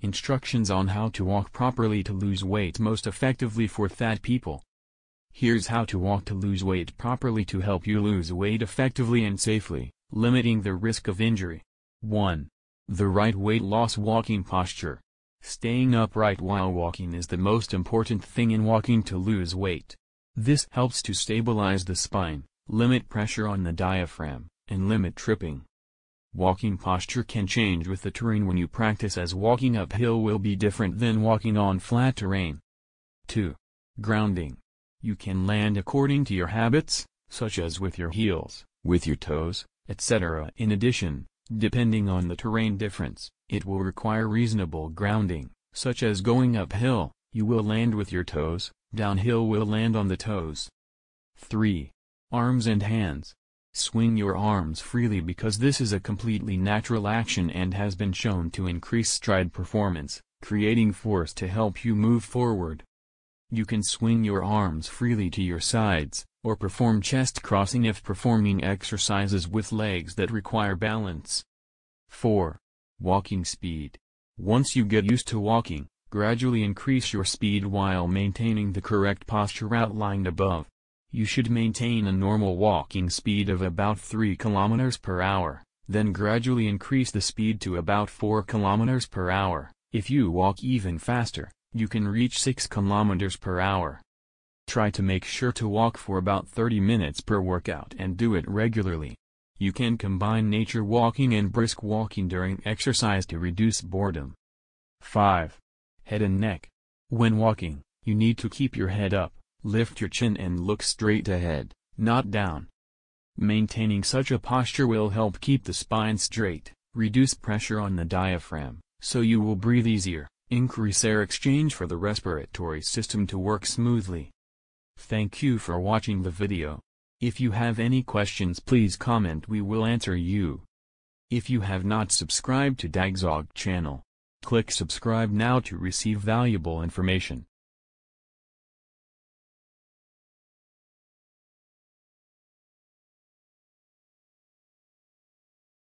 Instructions on how to walk properly to lose weight most effectively for fat people. Here's how to walk to lose weight properly to help you lose weight effectively and safely, limiting the risk of injury. 1. The right weight loss walking posture. Staying upright while walking is the most important thing in walking to lose weight. This helps to stabilize the spine, limit pressure on the diaphragm, and limit tripping. Walking posture can change with the terrain when you practice as walking uphill will be different than walking on flat terrain. 2. Grounding. You can land according to your habits, such as with your heels, with your toes, etc. In addition, depending on the terrain difference, it will require reasonable grounding, such as going uphill, you will land with your toes, downhill will land on the toes. 3. Arms and hands. Swing your arms freely because this is a completely natural action and has been shown to increase stride performance, creating force to help you move forward. You can swing your arms freely to your sides, or perform chest crossing if performing exercises with legs that require balance. 4. Walking speed. Once you get used to walking, gradually increase your speed while maintaining the correct posture outlined above. You should maintain a normal walking speed of about 3 km per hour, then gradually increase the speed to about 4 km per hour. If you walk even faster, you can reach 6 km per hour. Try to make sure to walk for about 30 minutes per workout and do it regularly. You can combine nature walking and brisk walking during exercise to reduce boredom. 5. Head and neck. When walking, you need to keep your head up. Lift your chin and look straight ahead, not down. Maintaining such a posture will help keep the spine straight, reduce pressure on the diaphragm, so you will breathe easier, increase air exchange for the respiratory system to work smoothly. Thank you for watching the video. If you have any questions please comment we will answer you. If you have not subscribed to Dagzog channel, click subscribe now to receive valuable information.